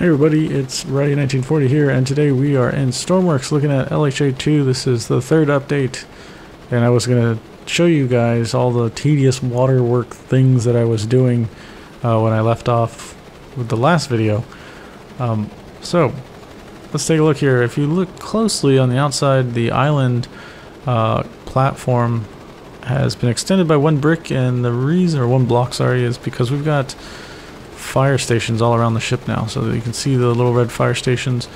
Hey everybody, it's Roddy1940 here, and today we are in Stormworks looking at LHA2. This is the third update, and I was going to show you guys all the tedious waterwork things that I was doing uh, when I left off with the last video. Um, so, let's take a look here. If you look closely on the outside, the island uh, platform has been extended by one brick, and the reason, or one block, sorry, is because we've got fire stations all around the ship now. So you can see the little red fire stations.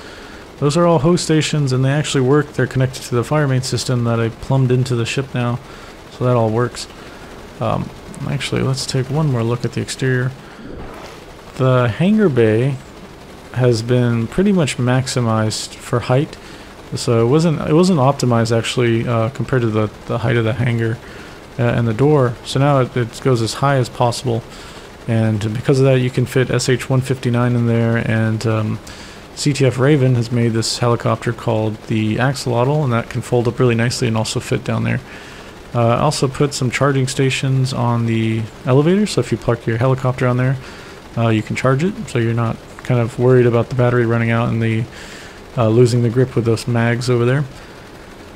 Those are all hose stations and they actually work. They're connected to the fire main system that I plumbed into the ship now. So that all works. Um, actually, let's take one more look at the exterior. The hangar bay has been pretty much maximized for height. So it wasn't it wasn't optimized actually uh, compared to the, the height of the hangar uh, and the door. So now it, it goes as high as possible and because of that you can fit SH-159 in there and um, CTF Raven has made this helicopter called the Axolotl and that can fold up really nicely and also fit down there. Uh, also put some charging stations on the elevator so if you park your helicopter on there uh, you can charge it so you're not kind of worried about the battery running out and the uh, losing the grip with those mags over there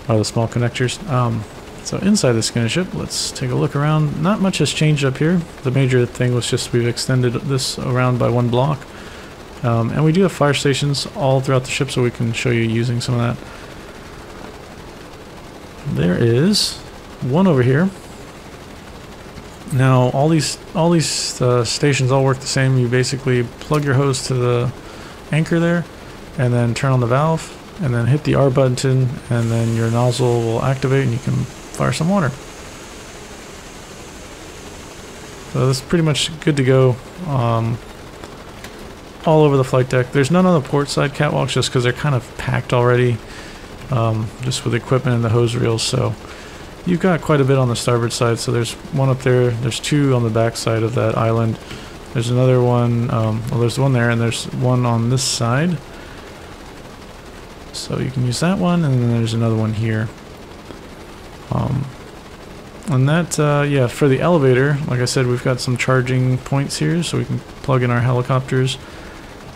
or the small connectors. Um, so inside the skin ship, let's take a look around. Not much has changed up here. The major thing was just we've extended this around by one block. Um, and we do have fire stations all throughout the ship so we can show you using some of that. There is one over here. Now all these all these uh, stations all work the same. You basically plug your hose to the anchor there and then turn on the valve and then hit the R button and then your nozzle will activate and you can fire some water. So this is pretty much good to go um, all over the flight deck. There's none on the port side catwalks just because they're kind of packed already um, just with equipment and the hose reels. So you've got quite a bit on the starboard side. So there's one up there. There's two on the back side of that island. There's another one. Um, well, there's one there and there's one on this side. So you can use that one and then there's another one here. Um, and that, uh, yeah, for the elevator, like I said, we've got some charging points here so we can plug in our helicopters.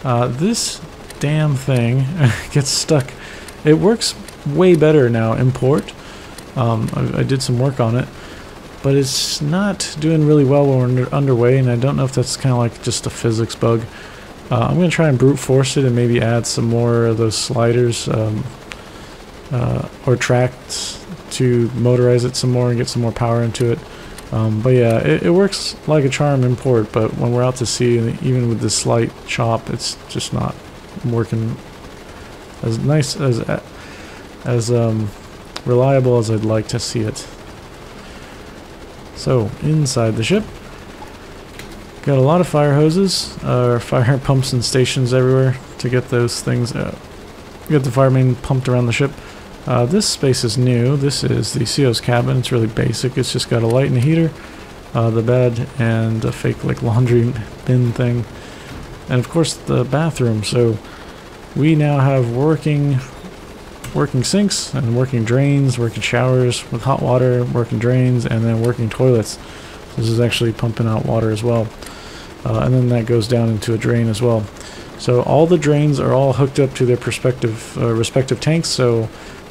Uh, this damn thing gets stuck. It works way better now in port. Um, I, I, did some work on it, but it's not doing really well when we're under, underway, and I don't know if that's kind of like just a physics bug. Uh, I'm going to try and brute force it and maybe add some more of those sliders um, uh, or tracks to motorize it some more and get some more power into it. Um, but yeah, it, it, works like a charm in port, but when we're out to sea, even with this slight chop, it's just not working as nice as as um, reliable as I'd like to see it. So inside the ship, got a lot of fire hoses, uh, fire pumps and stations everywhere to get those things. out. get the fire main pumped around the ship. Uh, this space is new. This is the CO's cabin. It's really basic. It's just got a light and a heater, uh, the bed, and a fake like laundry bin thing. And of course the bathroom. So we now have working working sinks and working drains, working showers with hot water, working drains, and then working toilets. This is actually pumping out water as well. Uh, and then that goes down into a drain as well. So all the drains are all hooked up to their respective uh, respective tanks. So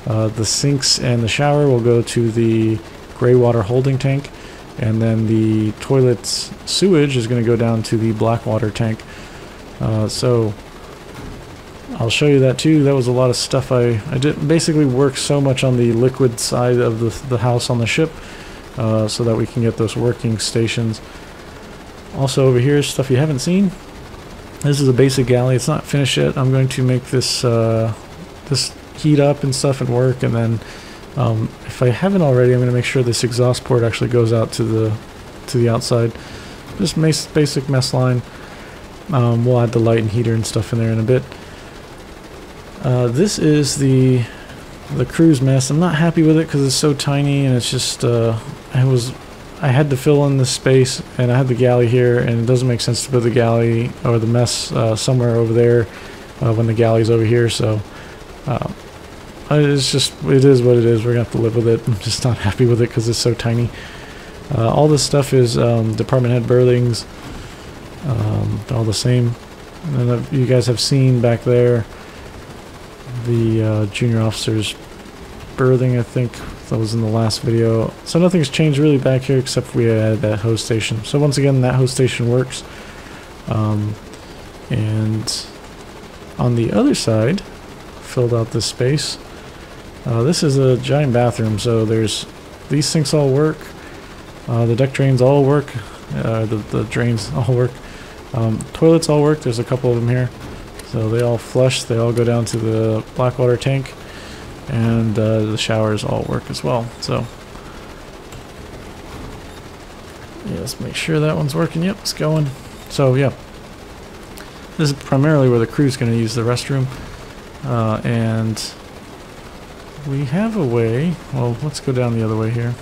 uh, the sinks and the shower will go to the gray water holding tank, and then the toilet's sewage is going to go down to the black water tank. Uh, so I'll show you that too. That was a lot of stuff I, I did basically work so much on the liquid side of the, the house on the ship uh, so that we can get those working stations. Also over here, stuff you haven't seen. This is a basic galley. It's not finished yet. I'm going to make this uh, this heat up and stuff and work and then um, if I haven't already I'm going to make sure this exhaust port actually goes out to the to the outside. Just basic mess line. Um, we'll add the light and heater and stuff in there in a bit. Uh, this is the the crew's mess. I'm not happy with it because it's so tiny and it's just uh, I was I had to fill in the space and I had the galley here and it doesn't make sense to put the galley or the mess uh, somewhere over there uh, when the galley's over here. So uh, it's just, it is what it is. We're going to have to live with it. I'm just not happy with it because it's so tiny. Uh, all this stuff is um, department head berthings. Um, all the same. And you guys have seen back there the uh, junior officers berthing, I think. That was in the last video. So nothing's changed really back here except we added that hose station. So once again, that hose station works. Um, and on the other side, filled out this space. Uh, this is a giant bathroom, so there's these sinks all work. Uh, the deck drains all work. Uh, the, the drains all work. Um, toilets all work. There's a couple of them here. So they all flush. They all go down to the black water tank. And uh, the showers all work as well. So yeah, let's make sure that one's working. Yep, it's going. So yeah, this is primarily where the crew's going to use the restroom. Uh, and we have a way. Well, let's go down the other way here.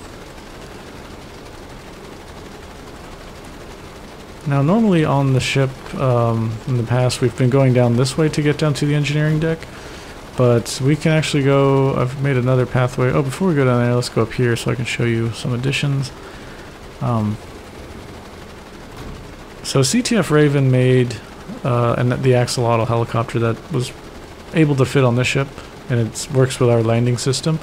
Now, normally on the ship, um, in the past, we've been going down this way to get down to the engineering deck. But we can actually go, I've made another pathway. Oh, before we go down there, let's go up here so I can show you some additions. Um, so CTF Raven made uh, and the axolotl helicopter that was able to fit on this ship, and it works with our landing system.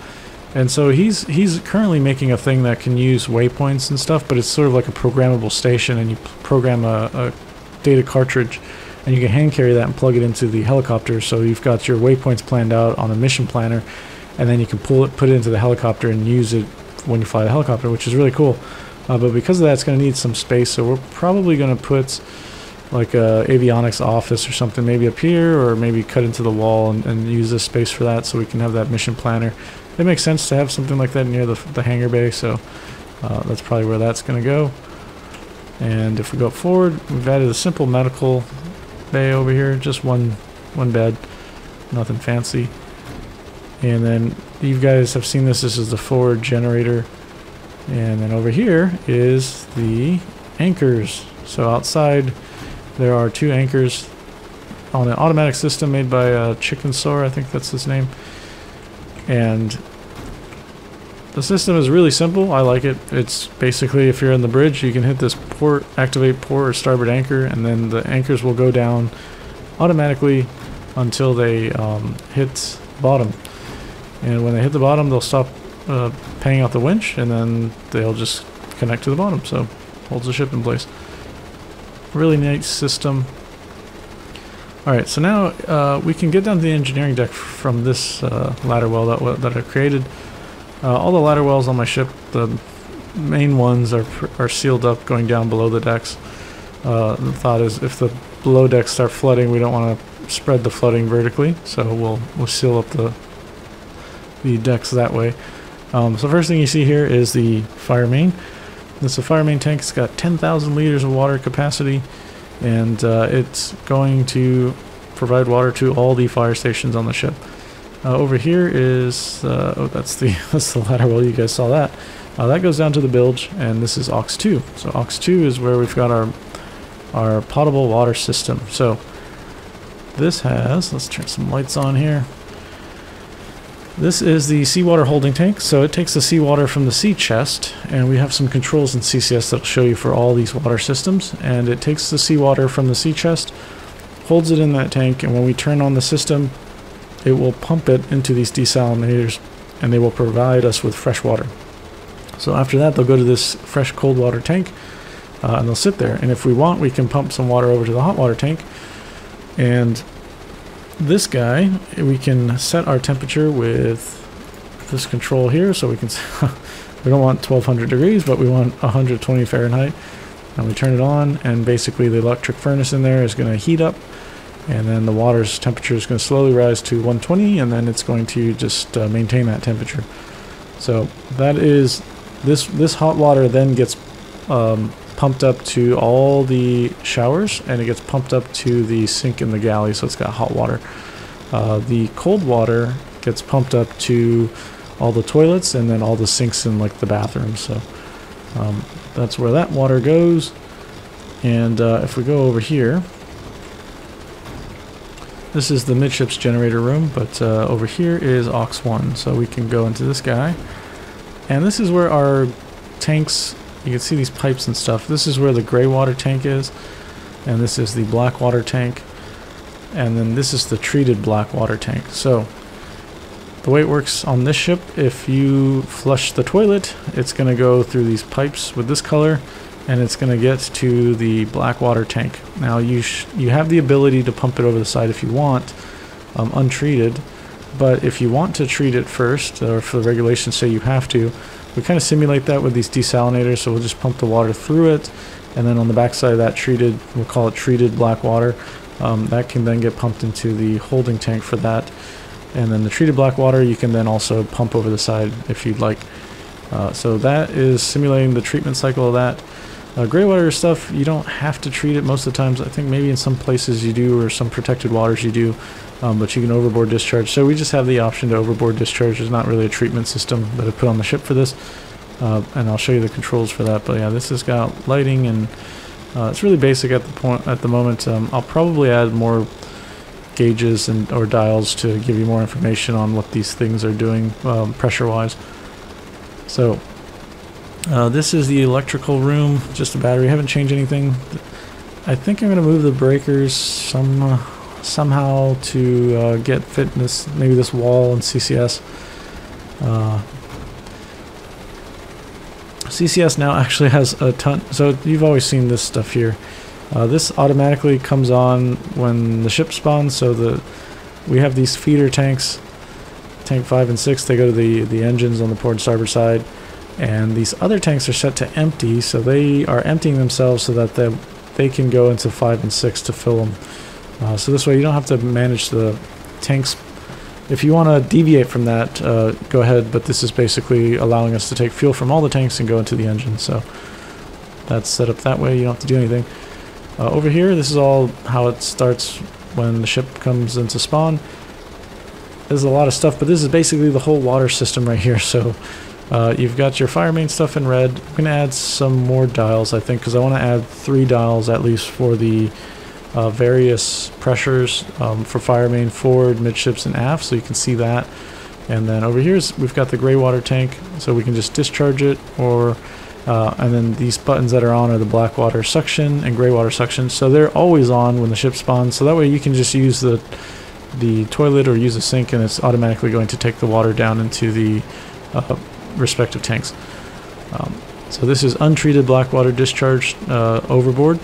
And so he's he's currently making a thing that can use waypoints and stuff, but it's sort of like a programmable station, and you program a, a data cartridge, and you can hand carry that and plug it into the helicopter. So you've got your waypoints planned out on a mission planner, and then you can pull it, put it into the helicopter, and use it when you fly the helicopter, which is really cool. Uh, but because of that, it's going to need some space, so we're probably going to put like a avionics office or something maybe up here or maybe cut into the wall and, and, use this space for that so we can have that mission planner. It makes sense to have something like that near the, the hangar bay so uh, that's probably where that's going to go. And if we go forward we've added a simple medical bay over here just one one bed nothing fancy. And then you guys have seen this this is the forward generator. And then over here is the anchors. So outside there are two anchors on an automatic system made by uh, Chicken Soar, I think that's his name. And the system is really simple. I like it. It's basically if you're in the bridge, you can hit this port, activate port or starboard anchor, and then the anchors will go down automatically until they um, hit bottom. And when they hit the bottom, they'll stop uh, paying out the winch, and then they'll just connect to the bottom. So holds the ship in place. Really nice system. Alright, so now uh, we can get down to the engineering deck from this uh, ladder well that, that I created. Uh, all the ladder wells on my ship, the main ones are, are sealed up going down below the decks. Uh, the thought is if the below decks start flooding, we don't want to spread the flooding vertically, so we'll, we'll seal up the, the decks that way. Um, so first thing you see here is the fire main. This is a fire main tank. It's got 10,000 liters of water capacity, and uh, it's going to provide water to all the fire stations on the ship. Uh, over here is uh, oh, that's the that's the ladder well. You guys saw that. Uh, that goes down to the bilge, and this is aux 2. So aux 2 is where we've got our our potable water system. So this has let's turn some lights on here. This is the seawater holding tank, so it takes the seawater from the sea chest, and we have some controls in CCS that'll show you for all these water systems, and it takes the seawater from the sea chest, holds it in that tank, and when we turn on the system, it will pump it into these desalinators, and they will provide us with fresh water. So after that, they'll go to this fresh cold water tank, uh, and they'll sit there, and if we want, we can pump some water over to the hot water tank, and this guy, we can set our temperature with this control here, so we can, we don't want 1200 degrees, but we want 120 Fahrenheit. And we turn it on, and basically the electric furnace in there is going to heat up, and then the water's temperature is going to slowly rise to 120, and then it's going to just uh, maintain that temperature. So that is, this, this hot water then gets um, pumped up to all the showers and it gets pumped up to the sink in the galley so it's got hot water. Uh, the cold water gets pumped up to all the toilets and then all the sinks in like the bathrooms. So um, that's where that water goes. And uh, if we go over here, this is the midships generator room, but uh, over here is aux 1. So we can go into this guy. And this is where our tanks you can see these pipes and stuff. This is where the gray water tank is, and this is the black water tank. and then this is the treated black water tank. So the way it works on this ship, if you flush the toilet, it's going to go through these pipes with this color, and it's going to get to the black water tank. Now you you have the ability to pump it over the side if you want, um, untreated, but if you want to treat it first, or if the regulations say you have to, we kind of simulate that with these desalinators, so we'll just pump the water through it, and then on the backside of that treated, we'll call it treated black water, um, that can then get pumped into the holding tank for that. And then the treated black water you can then also pump over the side if you'd like. Uh, so that is simulating the treatment cycle of that. Uh, gray water stuff, you don't have to treat it most of the times. I think maybe in some places you do or some protected waters you do, um, but you can overboard discharge. So we just have the option to overboard discharge. There's not really a treatment system that I put on the ship for this. Uh, and I'll show you the controls for that. But yeah, this has got lighting and uh, it's really basic at the point at the moment. Um, I'll probably add more gauges and or dials to give you more information on what these things are doing um, pressure wise. So uh, this is the electrical room, just a battery. I haven't changed anything. I think I'm going to move the breakers some uh, somehow to uh, get fitness, maybe this wall and CCS. Uh, CCS now actually has a ton, so you've always seen this stuff here. Uh, this automatically comes on when the ship spawns, so the we have these feeder tanks, tank 5 and 6, they go to the, the engines on the port and starboard side. And these other tanks are set to empty, so they are emptying themselves so that they, they can go into 5 and 6 to fill them. Uh, so this way you don't have to manage the tanks. If you want to deviate from that, uh, go ahead, but this is basically allowing us to take fuel from all the tanks and go into the engine. So that's set up that way, you don't have to do anything. Uh, over here, this is all how it starts when the ship comes into spawn. There's a lot of stuff, but this is basically the whole water system right here. So uh, you've got your fire main stuff in red. I'm going to add some more dials, I think, because I want to add three dials at least for the uh, various pressures um, for fire main forward, midships, and aft, so you can see that. And then over here is, we've got the gray water tank, so we can just discharge it, or uh, and then these buttons that are on are the black water suction and gray water suction, so they're always on when the ship spawns. So that way you can just use the the toilet or use a sink, and it's automatically going to take the water down into the uh, respective tanks. Um, so this is untreated black water discharge uh, overboard.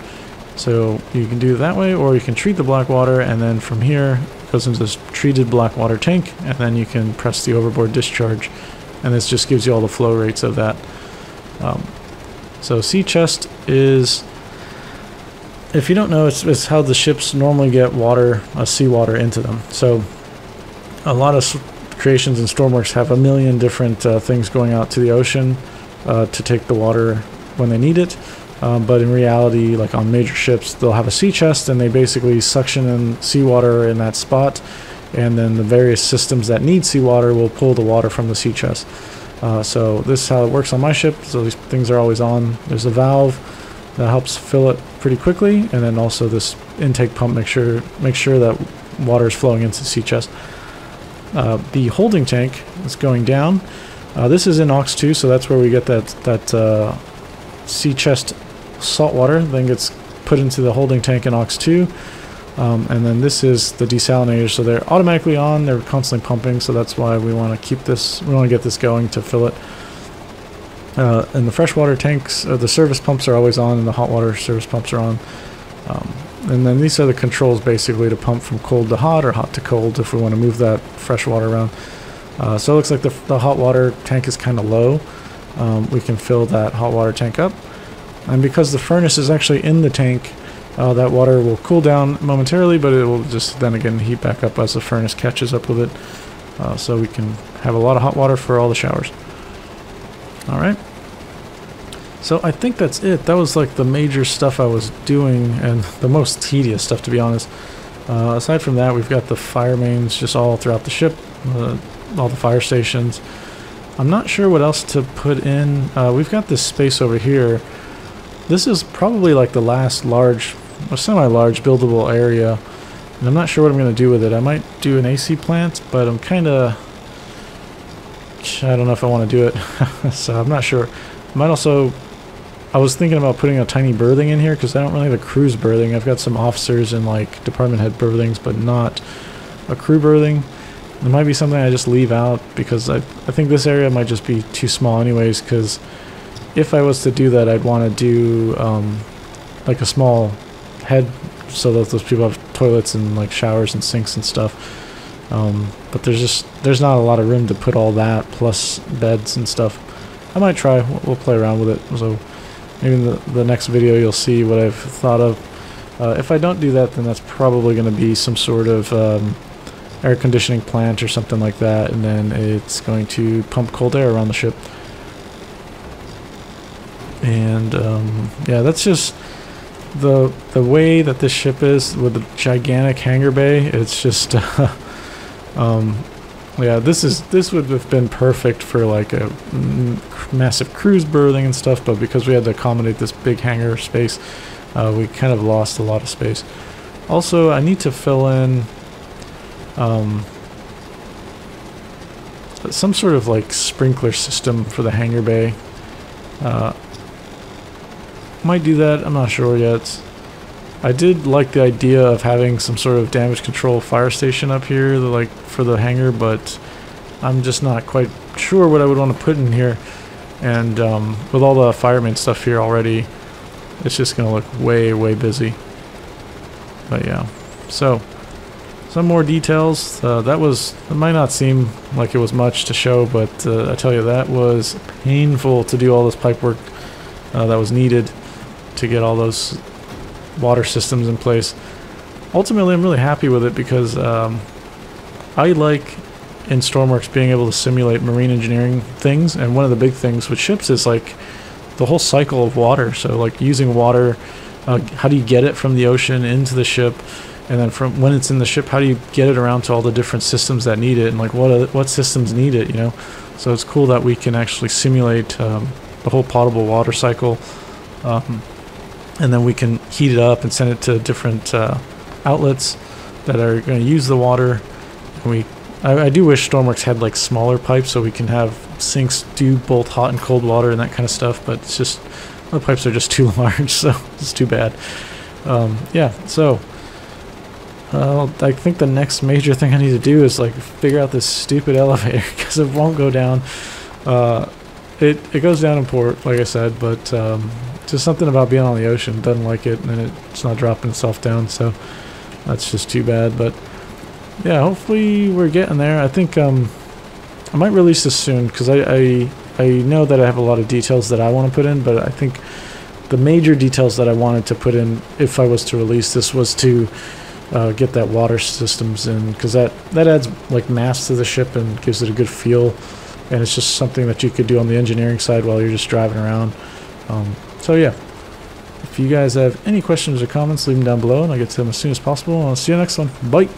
So you can do it that way, or you can treat the black water, and then from here goes into this treated black water tank, and then you can press the overboard discharge, and this just gives you all the flow rates of that. Um, so sea chest is, if you don't know, it's, it's how the ships normally get water, uh, seawater into them. So a lot of creations and stormworks have a million different uh, things going out to the ocean uh, to take the water when they need it. Um, but in reality, like on major ships, they'll have a sea chest and they basically suction in seawater in that spot. And then the various systems that need seawater will pull the water from the sea chest. Uh, so this is how it works on my ship. So these things are always on. There's a valve that helps fill it pretty quickly, and then also this intake pump make sure make sure that water is flowing into the sea chest. Uh, the holding tank is going down. Uh, this is in Aux 2, so that's where we get that that uh, sea chest salt water. Then gets put into the holding tank in Aux 2. Um, and then this is the desalinator, so they're automatically on, they're constantly pumping, so that's why we want to keep this, we want to get this going to fill it. Uh, and the freshwater tanks, uh, the service pumps are always on, and the hot water service pumps are on. Um, and then these are the controls basically to pump from cold to hot or hot to cold if we want to move that fresh water around. Uh, so it looks like the, the hot water tank is kind of low. Um, we can fill that hot water tank up. And because the furnace is actually in the tank, uh, that water will cool down momentarily, but it will just then again heat back up as the furnace catches up with it. Uh, so we can have a lot of hot water for all the showers. Alright. So I think that's it. That was like the major stuff I was doing and the most tedious stuff to be honest. Uh, aside from that, we've got the fire mains just all throughout the ship, uh, all the fire stations. I'm not sure what else to put in. Uh, we've got this space over here. This is probably like the last large a semi-large buildable area. And I'm not sure what I'm going to do with it. I might do an AC plant, but I'm kind of... I don't know if I want to do it. so I'm not sure. Might also I was thinking about putting a tiny berthing in here because I don't really have a crew's berthing. I've got some officers and like department head berthings, but not a crew berthing. It might be something I just leave out because I, I think this area might just be too small anyways because if I was to do that, I'd want to do um, like a small head so that those people have toilets and like showers and sinks and stuff. Um, but there's just there's not a lot of room to put all that plus beds and stuff. I might try. We'll, we'll play around with it. So maybe in the, the next video you'll see what I've thought of. Uh, if I don't do that, then that's probably going to be some sort of um, air conditioning plant or something like that, and then it's going to pump cold air around the ship. And um, yeah, that's just the the way that this ship is with the gigantic hangar bay. It's just, uh, um, yeah, this is this would have been perfect for like a massive crew's berthing and stuff, but because we had to accommodate this big hangar space, uh, we kind of lost a lot of space. Also, I need to fill in um, some sort of like sprinkler system for the hangar bay. Uh, might do that, I'm not sure yet. I did like the idea of having some sort of damage control fire station up here, like for the hangar, but I'm just not quite sure what I would want to put in here. And um, with all the fire main stuff here already, it's just going to look way, way busy. But yeah, so some more details. Uh, that was, it might not seem like it was much to show, but uh, I tell you, that was painful to do all this pipe work uh, that was needed to get all those water systems in place. Ultimately, I'm really happy with it because um, I like in Stormworks being able to simulate marine engineering things, and one of the big things with ships is like the whole cycle of water. So, like using water, uh, how do you get it from the ocean into the ship? And then from when it's in the ship, how do you get it around to all the different systems that need it, and like what what systems need it? You know, so it's cool that we can actually simulate um, the whole potable water cycle. Um, and then we can heat it up and send it to different uh, outlets that are going to use the water. And we, I, I, do wish Stormworks had like smaller pipes so we can have sinks do both hot and cold water and that kind of stuff. But it's just the pipes are just too large, so it's too bad. Um, yeah, so uh, I think the next major thing I need to do is like figure out this stupid elevator because it won't go down. Uh, it it goes down in port, like I said, but um, just something about being on the ocean doesn't like it and it's not dropping itself down so that's just too bad but yeah hopefully we're getting there. I think um, I might release this soon because I, I I know that I have a lot of details that I want to put in but I think the major details that I wanted to put in if I was to release this was to uh, get that water systems in because that that adds like mass to the ship and gives it a good feel and it's just something that you could do on the engineering side while you're just driving around. Um, so yeah, if you guys have any questions or comments, leave them down below and I'll get to them as soon as possible. I'll see you next one. Bye!